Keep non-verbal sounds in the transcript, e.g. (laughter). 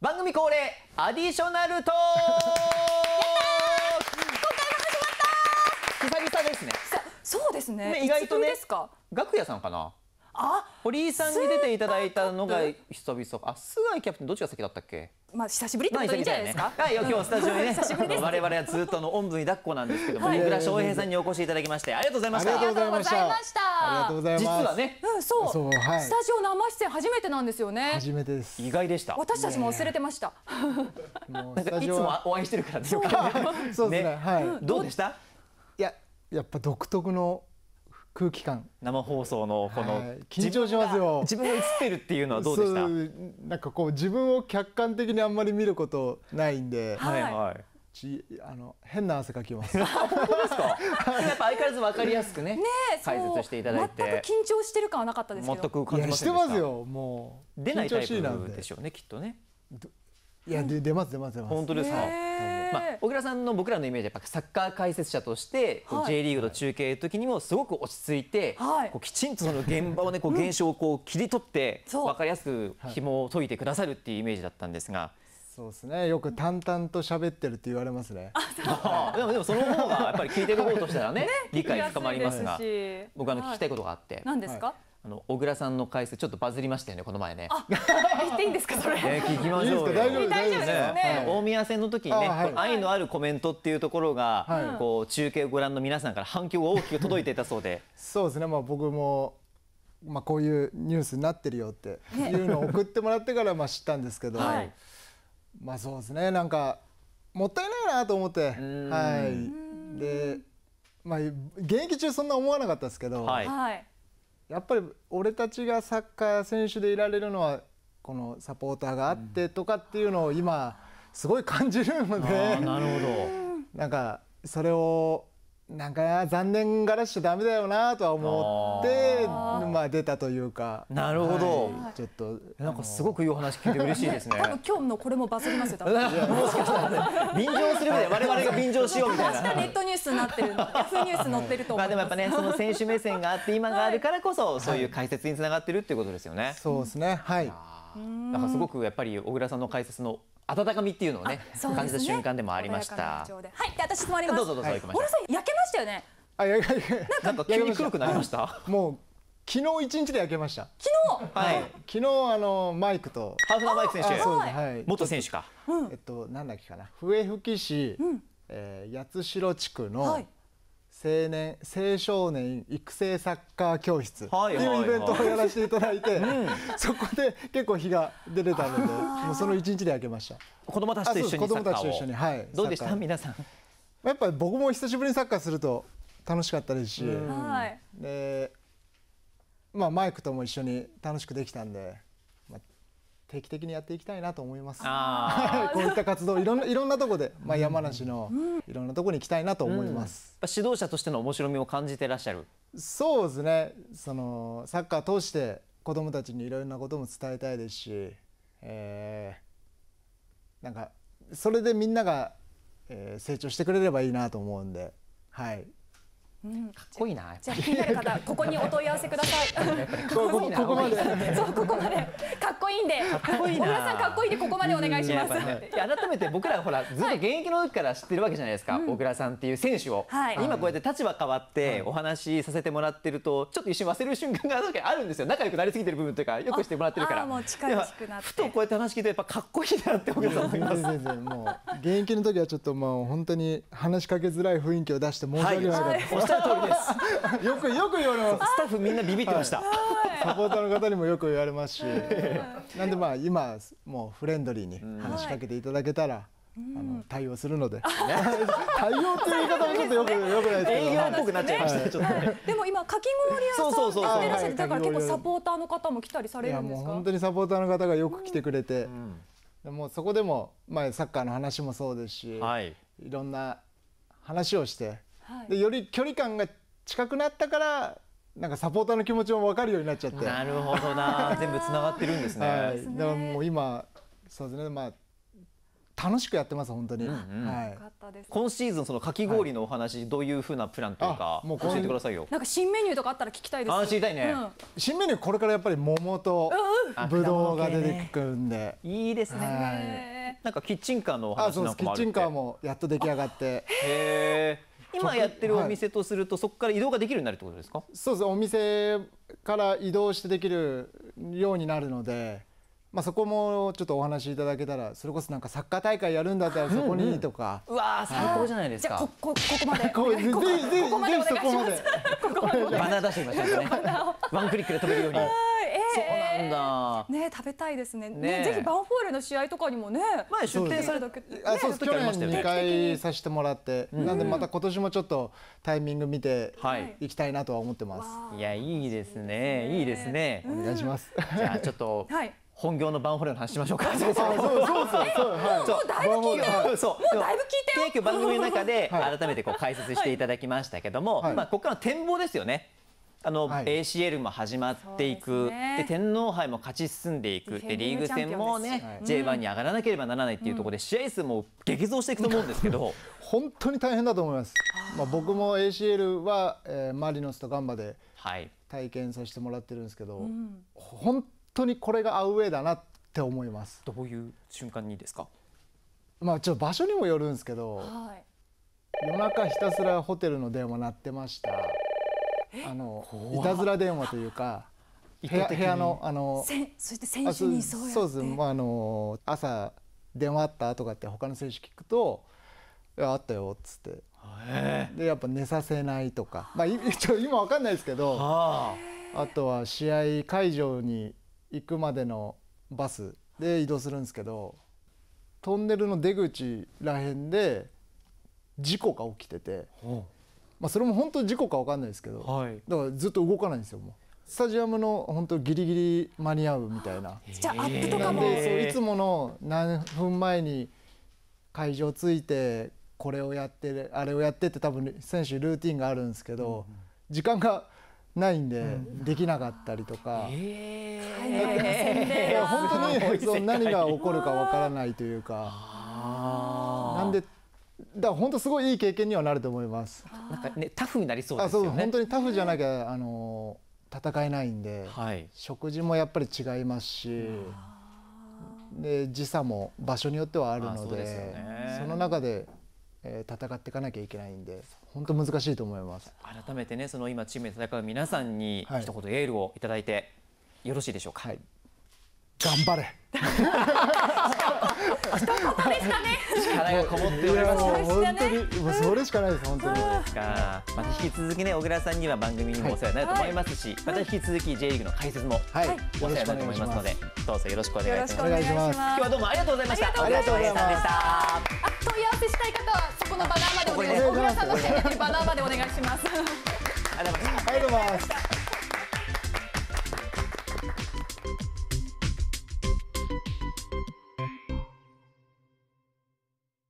番組恒例アディショナルトーク。久々ですね。そうですね。ね意外とね。楽屋さんかな？あ、堀井さんに出ていただいたのが久々あ菅井キャプテンどっちが先だったっけ？まあ久しぶりってことでいいんじゃないですか。はい、今日スタジオにね我々はずっとあのおんぶに抱っこなんですけども、小倉翔平さんにお越しいただきましてありがとうございました。ありがとうございました。ありがとうございます。実はねうん、そう。そうはい。スタジオ生出演初めてなんですよね。初めてです。意外でした。私たちも忘れてました。もうなんかいつもお会いしてるからっていうかねそうですね。ね。はい。どうでした？いややっぱ独特の空気感。生放送のこの、はい。緊張しますよ。自分が映ってるっていうのはどうでした？そうなんかこう自分を客観的にあんまり見ることないんで。はい。はいちあの変な汗かきます。(laughs) 本当ですか？やっぱ相変わらず分かりやすくねねえ、そう。解説していただいて。全く緊張してる感はなかったですけど。全く感じませんでした？ますよ。もう出ないタイプで。しょうねきっとねいやで出ます出ます出ます。本当ですか？まあ、小倉さんの僕らのイメージはやっぱサッカー解説者として、はい。J リーグの中継の時にもすごく落ち着いて、はい。こうきちんとその現場をねこう現象をこう切り取って分かりやすく紐を解いてくださるっていうイメージだったんですが、そうですね。よく淡々と喋ってるって言われますね。(laughs) あでもでもその方がやっぱり聞いてる方としたらね (laughs) 理解深まりますが僕あの聞きたいことがあって、何ですか？あの小倉さんの解説ちょっとバズりましたよねこの前ね。言っていいんですかそれ？ね聞きましょうよ。大丈夫大丈夫ですよね。大宮戦の時にね、あはい愛のあるコメントっていうところが、はいこう中継をご覧の皆さんから反響が大きく届いていたそうで、そうですねまあ僕もまあこういうニュースになってるよっていうのを送ってもらってからまあ知ったんですけど、はいまあそうですねなんかもったいないなと思ってんはいでまあ現役中そんな思わなかったですけど、はいはい。やっぱり俺たちがサッカー選手でいられるのはこのサポーターがあってとかっていうのを今すごい感じるのあでーなるほど。(laughs) なんかそれをなんか残念がらしちゃダメだよなとは思ってまあ出たというかなるほどはいちょっとなんかすごくいいお話聞いて嬉しいですね。多分今日のこれもバズりますよ。多分 (laughs) もしかしたらね便乗する上で我々が便乗しようみたいな。明日ネットニュースになってる。ヤフーニュース載ってると思います。まあでもやっぱね (laughs) その選手目線があって今があるからこそそういう解説につながってるっていうことですよね。そうですねはいなんかすごくやっぱり小倉さんの解説の温かみっていうのをねね。感じた瞬間でもありました。はい、で私座ります。どうぞどうぞはい。行きましょ小倉さん焼けましたよね。あいやいやいやう。なんか急に黒くなりました？もう昨日一日で焼けました。昨日？はい。昨日あのマイクと。ハーフナーバイク選手。あそうです。はい。元選手か。えっとなんだっけかな。笛吹市、えー八代地区の青はい年、青少年育成サッカー教室。ってはいうイベントをやらせていただいて、そこで結構日が出てたので (laughs) もうその一日で焼けました。子供たちと一緒に子供たちとー一緒にはい。を。どうでした？皆さん。やっぱり僕も久しぶりにサッカーすると楽しかったですし、はい。でまあマイクとも一緒に楽しくできたんで、まあ、定期的にやっていきたいなと思います。(laughs) こういった活動いろんないろんなとこで、まあ、山梨のいろんなとこに行きたいなと思います。やっぱ指導者としての面白みを感じてらっしゃる？そうですね。そのサッカー通して子どもたちにいろんなことも伝えたいですし、えーなんかそれでみんなが、えー成長してくれればいいなと思うんで、はい、うん。かっこいいな。じゃあ気になる方ここにお問い合わせください。ここここまで。そうここまで。かっこいいんで。かっこいいな。小倉さんかっこいいんでここまでお願いします。改めて僕らほらずっと現役の時から知ってるわけじゃないですか、小倉さんっていう選手を、はい。今こうやって立場変わってお話しさせてもらってるとちょっと一瞬忘れる瞬間が確かにあるんですよ。仲良くなりすぎてる部分というかよくしてもらってるから。ああもう近しくなって。でもふとこうやって話聞いてやっぱかっこいいなって小倉さん思います。全然全然もう現役の時はちょっともう本当に話しかけづらい雰囲気を出して申しはい訳なかった、おっしゃる通りです。よくよく言われます。スタッフみんなビビってました、サポーターの方にもよく言われますし。なんでまあ今もうフレンドリーに話しかけていただけたら、あの対応するので。対応っていう言い方もちょっとよくよくないですけど。営業っぽくなっちゃいましたねちょっとね。でも今かき氷屋さんそうそうそうそう。やってらっしゃる。だから結構はい。サポーターの方も来たりされるんですか？本当にサポーターの方がよく来てくれて、でもうそこでも、まあ、サッカーの話もそうですし、はい。いろんな話をして、はい。でより距離感が近くなったからなんかサポーターの気持ちも分かるようになっちゃって、なるほどな。(laughs) 全部つながってるんですね、はい、だからもう今そうですね。まあ楽しくやってます本当に、んはい。よかったです。今シーズンそのかき氷のお話、どういう風なプランというかあもう教えてくださいよ。なんか新メニューとかあったら聞きたいです。あ知りたいね。うん。新メニューこれからやっぱり桃とぶどうが出てくるんで、いいですね。はい。へなんかキッチンカーのお話あそうですキなんかもあるって。ッチンカーもやっと出来上がって。へえ。今やってるお店とすると、そこから移動ができるようになるってことですか？そうですお店から移動してできるようになるので、まあ、そこもちょっとお話しいただけたらそれこそなんかサッカー大会やるんだったらそこにとか、うわー最高じゃないですか。じゃあこ。こここまで。こうぜひぜひぜひここまで。お願いします。そこまでバナー出してみましょうね。ワンクリックで飛べるように。はいそうえなんだ。えね食べたいですね。ねねぜひバンフォーレの試合とかにもね前出店されたねあそうです。去ね。2回させてもらって、なんでまた今年もちょっとタイミング見てはい。いきたいなとは思ってます、わいやいいですね。いいですね。お願いします、じゃあちょっとはい。本業のバンフォーレの話しましょうか。(laughs) そうそうそうそう。そうだいぶ聞いてそう。そうだいぶ聞いてよ。番組の中ではい。改めてこう解説していただきましたけども、はい。まあここからの展望ですよね。あの、はい。ACL も始まっていく。ね。で天皇杯も勝ち進んでいく。でリーグ戦もね、チャン J1 に上がらなければならないっていうところで試合数も激増していくと思うんですけど、本当に大変だと思います。まあ、僕も ACL は、えーマリノスとガンバではい、体験させてもらってるんですけど、うん。本当にこれがアウェーだなって思います。どういう瞬間にですか？まあちょっと場所にもよるんですけどはい。夜中ひたすらホテルの電話鳴ってましたあのいたずら電話というか部屋部屋のあのそして選手にそうそうです、まあ、あの朝電話あったとかって他の選手聞くと「いやあったよ」っつって。でやっぱ寝させないとか、まあ、い (laughs) ちょ今わかんないですけどあ。あとは試合会場に行くまでのバスで移動するんですけどトンネルの出口らへんで事故が起きてて、まあ、それも本当に事故かわかんないですけど、はい。だからずっと動かないんですよもう。スタジアムの本当ギリギリ間に合うみたいな。じゃあアップとかも。でそういつもの何分前に会場着いてこれをやってるあれをやってって多分選手ルーティンがあるんですけど、時間がないんでできなかったりとか、え大変な洗礼いやが本当に何が起こるかわからないというか。あなんでだから本当すごいいい経験にはなると思います。なんかねタフになりそうであそうすよね。本当にタフじゃなきゃあの戦えないんで。はい。食事もやっぱり違いますしで時差も場所によってはあるのですよねその中で、えー戦っていかなきゃいけないんで本当難しいと思います。改めてねその今チームで戦う皆さんにはい一言エールをいただいてよろしいでしょうか？はい頑張れ (laughs) 力がこもっております。本当にもうそれしかないです本当にかまた引き続きね小倉さんには番組にもお世話になると思いますし、また引き続き J リーグの解説もお世話になると思いまのでどうぞよろしくお願いいよたします。今日はどうもありがとうございました。ありがとうございました。あ問い合わせしたい方はそこのバナーまでお願いします。小倉さんのバナーまでお願いします。ありがとうございました。ありがとうございます